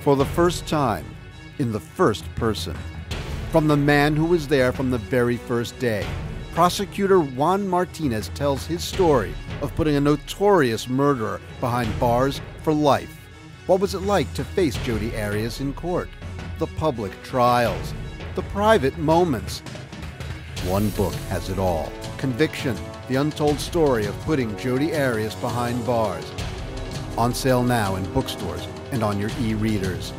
for the first time in the first person. From the man who was there from the very first day, prosecutor Juan Martinez tells his story of putting a notorious murderer behind bars for life. What was it like to face Jodi Arias in court? The public trials, the private moments. One book has it all Conviction, the untold story of putting Jodi Arias behind bars. On sale now in bookstores and on your e readers.